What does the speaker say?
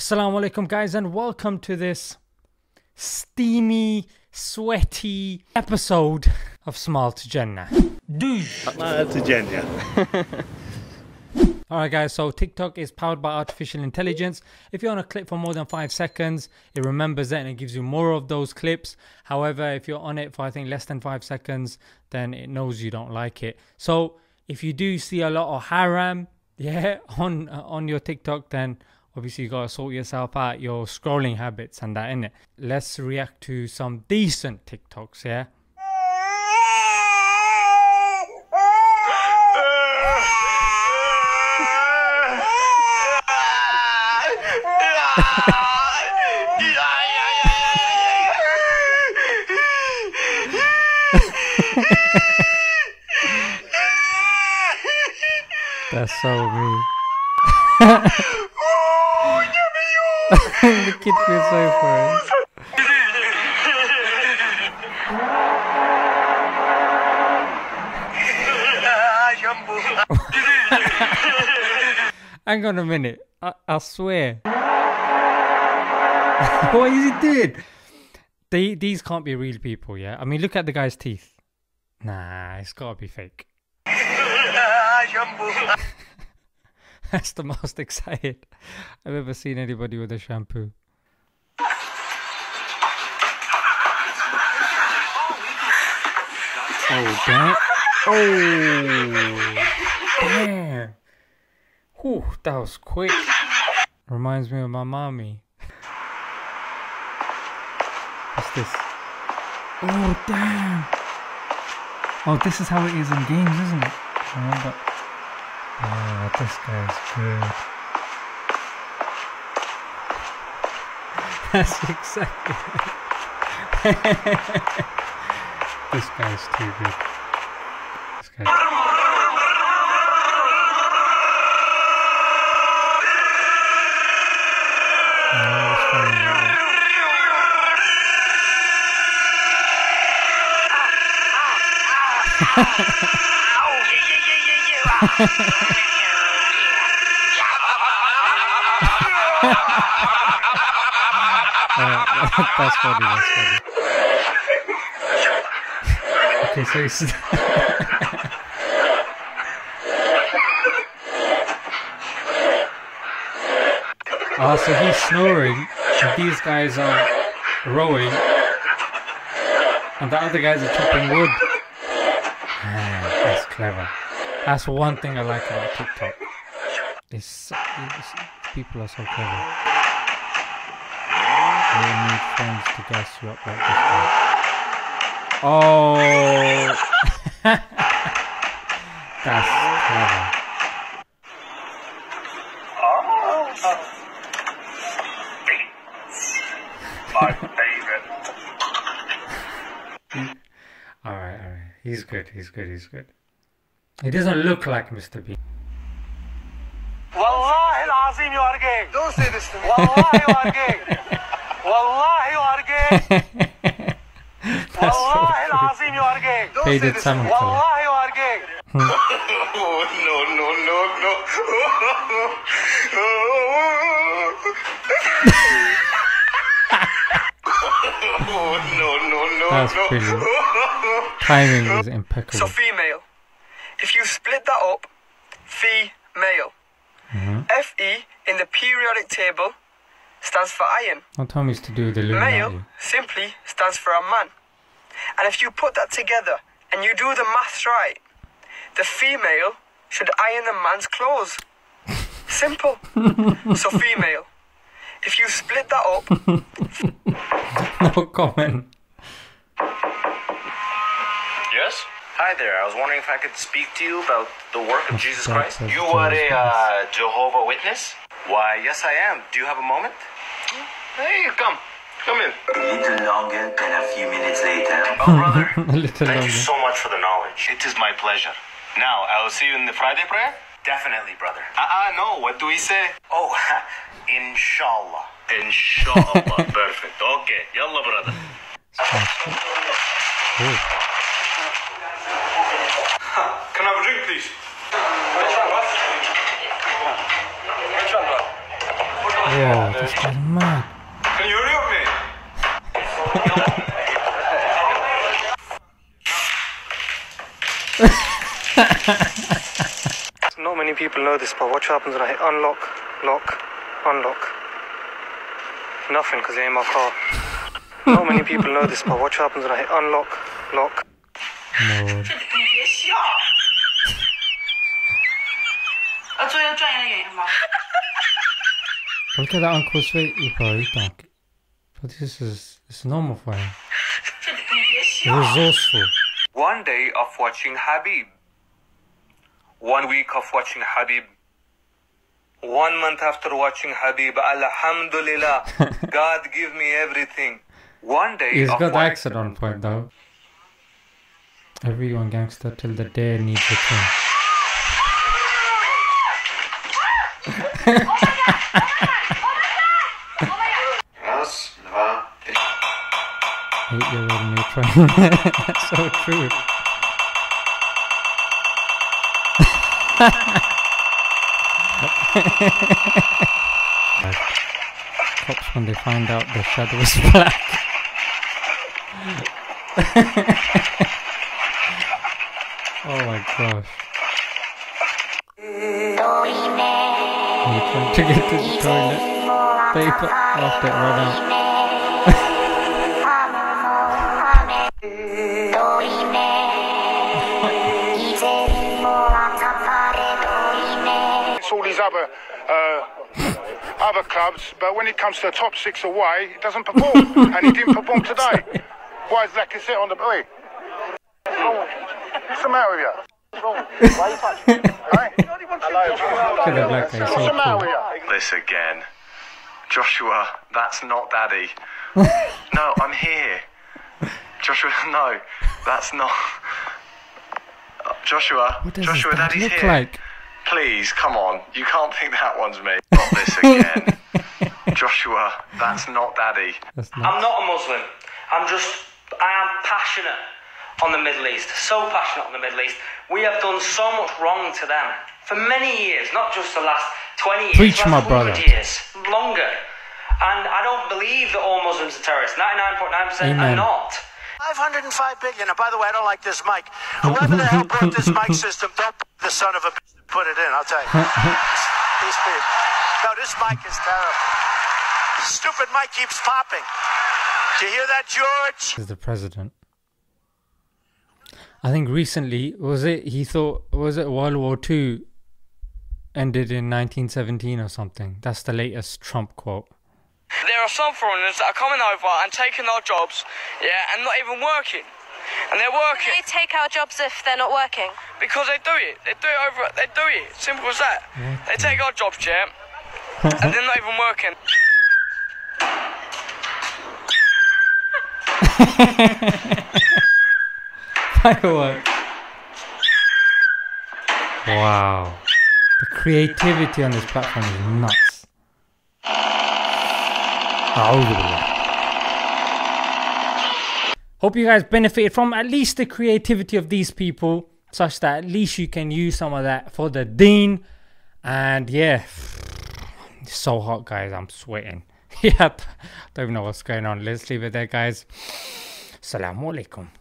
Assalamu alaikum, guys, and welcome to this steamy, sweaty episode of Smile to Jannah. Smile to Jannah. Alright, guys, so TikTok is powered by artificial intelligence. If you're on a clip for more than five seconds, it remembers that and it gives you more of those clips. However, if you're on it for I think less than five seconds, then it knows you don't like it. So if you do see a lot of haram, yeah, on uh, on your TikTok, then obviously you gotta sort yourself out your scrolling habits and that in it. Let's react to some decent TikToks, yeah. That's so me. the kid feels sorry for him. Hang on a minute. I, I swear. what is he doing? They, these can't be real people, yeah? I mean, look at the guy's teeth. Nah, it's gotta be fake. That's the most excited I've ever seen anybody with a shampoo. Oh, damn. Oh, damn. Whew, that was quick. Reminds me of my mommy. What's this? Oh, damn. Oh, this is how it is in games, isn't it? Remember? Oh, this guy's good. That's exactly. this guy's too good. This guy. It's funny, isn't it? Uh, that's funny. That's funny. Okay, so he's. Oh, so he's snoring, and these guys are rowing, and the other guys are chopping wood. Man, that's clever. That's one thing I like about TikTok. It's, it's people are so clever. Don't need friends to gas you up like this guy. Oh, that's clever. My favorite. All right, all right. He's good. He's good. He's good. He doesn't look like Mr. Bean. والله العظيم you are gay. Don't say this to me. والله you are gay. والله you are gay. That's so والله true. العظيم you are gay. Don't say Faded this to me. salmon color. والله you are gay. Oh, no, no, no, no. oh, no, no, no, That's no. brilliant. Timing is impeccable. So female. That up, female. Mm-hmm. Fe in the periodic table stands for iron. Don't tell me to do with the Male Illuminati. simply stands for a man. And if you put that together and you do the maths right, the female should iron the man's clothes. Simple. so female. If you split that up, No comment. Hi there. I was wondering if I could speak to you about the work of Jesus Christ. You are a uh, Jehovah Witness? Why, yes, I am. Do you have a moment? Hey, come. Come in. A little longer than a few minutes later. Oh, brother. A little Thank you so much for the knowledge. It is my pleasure. Now, I will see you in the Friday prayer? Definitely, brother. Uh-uh, no. What do we say? Oh, inshallah. Inshallah. Perfect. Okay. Not many people know this, but watch what happens when I hit unlock, lock, unlock. Nothing, because it ain't my car. Not many people know this, but watch what happens when I hit unlock, lock. Lord. 别笑。要做一个专业的演员吗？ Look at that uncle's face. Bro, he don't. But this is it's normal for him. 你别笑。 Resourceful. One day of watching Habib. One week of watching Habib. One month after watching Habib. Alhamdulillah. God give me everything. One day He's of got the watching- accent on point though. Everyone gangster till the day needs a king. Eight year old neutron. so true. Cops when they find out the shadow is black. oh my gosh. He tried to get to the toilet. Paper after it ran out. It's all these other uh, other clubs, but when it comes to the top six away, it doesn't perform, and he didn't perform today. Why is Lacazette on the boy? What's the matter with you? Hey? Look at the black guy, What's the matter with you? This again. Joshua, that's not daddy. no, I'm here. Joshua, no, that's not. Joshua, What does Joshua, his dad daddy's look here. like? Please, come on. You can't think that one's me. Not this again. Joshua, that's not daddy. That's I'm not. not a Muslim. I'm just, I am passionate on the Middle East. So passionate on the Middle East. We have done so much wrong to them for many years, not just the last 20 years, Preach, last my 100 brother. years, longer. And I don't believe that all Muslims are terrorists. 99.9% Amen. are not. 505 billion. And by the way, I don't like this mic. Whoever the hell broke this mic system, don't the son of a bitch put it in. I'll tell you. These people. No, this mic is terrible. Stupid mic keeps popping. Do you hear that, George? is the president. I think recently was it he thought was it World War Two ended in 1917 or something. That's the latest Trump quote. There are some foreigners that are coming over and taking our jobs, yeah, and not even working. And they're working They take our jobs if they're not working. because they do it. They do it over. They do it. Simple as that. Mm-hmm. They take our jobs, yeah, mm-hmm. and they're not even working. Fireworks. Wow. The creativity on this platform is nuts. Hope you guys benefited from at least the creativity of these people, such that at least you can use some of that for the deen. And yeah, it's so hot, guys. I'm sweating. yeah, don't even know what's going on. Let's leave it there, guys. Assalamu alaikum.